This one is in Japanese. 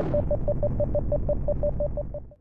フフフフ。